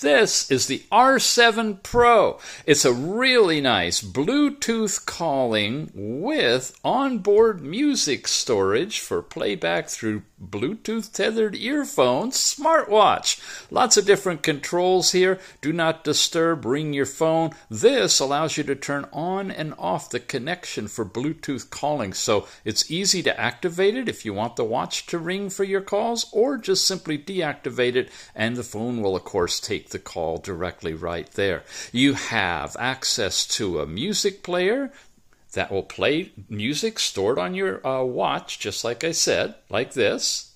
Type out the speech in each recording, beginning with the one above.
This is the R7 Pro. It's a really nice Bluetooth calling with onboard music storage for playback through Bluetooth tethered earphones smartwatch. Lots of different controls here. Do not disturb, ring your phone. This allows you to turn on and off the connection for Bluetooth calling. So it's easy to activate it if you want the watch to ring for your calls, or just simply deactivate it and the phone will, of course, take the call directly right there. You have access to a music player that will play music stored on your uh, watch, just like I said, like this.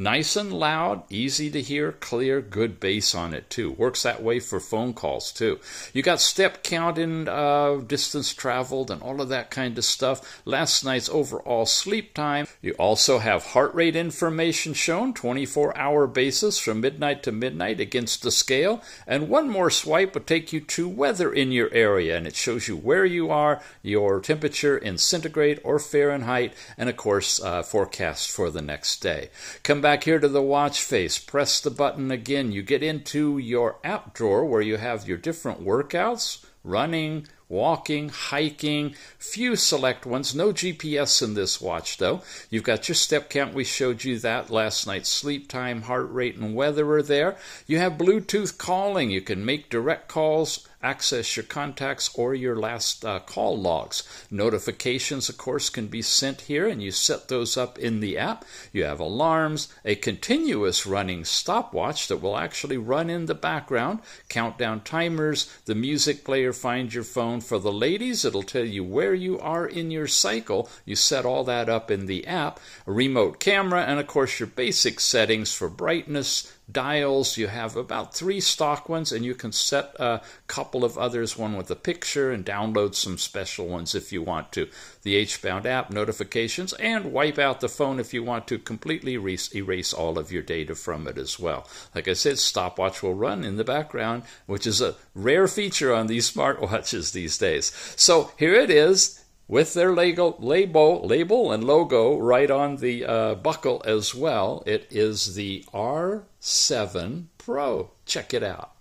Nice and loud, easy to hear, clear, good bass on it too. Works that way for phone calls too. You got step count and uh, distance traveled and all of that kind of stuff. Last night's overall sleep time. You also have heart rate information shown, 24 hour basis from midnight to midnight against the scale. And one more swipe would take you to weather in your area and it shows you where you are, your temperature in centigrade or Fahrenheit, and of course, uh, forecast for the next day. Come back back here to the watch face, press the button again. You get into your app drawer where you have your different workouts, running, walking, hiking, few select ones. No GPS in this watch though. You've got your step count. We showed you that last night. Sleep time, heart rate, and weather are there. You have Bluetooth calling. You can make direct calls access your contacts or your last uh, call logs. Notifications, of course, can be sent here, and you set those up in the app. You have alarms, a continuous running stopwatch that will actually run in the background, countdown timers, the music player, find your phone. For the ladies, it'll tell you where you are in your cycle. You set all that up in the app, a remote camera, and of course, your basic settings for brightness, dials. You have about three stock ones, and you can set a couple of others, one with a picture, and download some special ones if you want to. The H-Band app, notifications, and wipe out the phone if you want to completely erase, all of your data from it as well. Like I said, stopwatch will run in the background, which is a rare feature on these smartwatches these days. So here it is with their label, label, label and logo right on the uh, buckle as well. It is the R7 Pro. Check it out.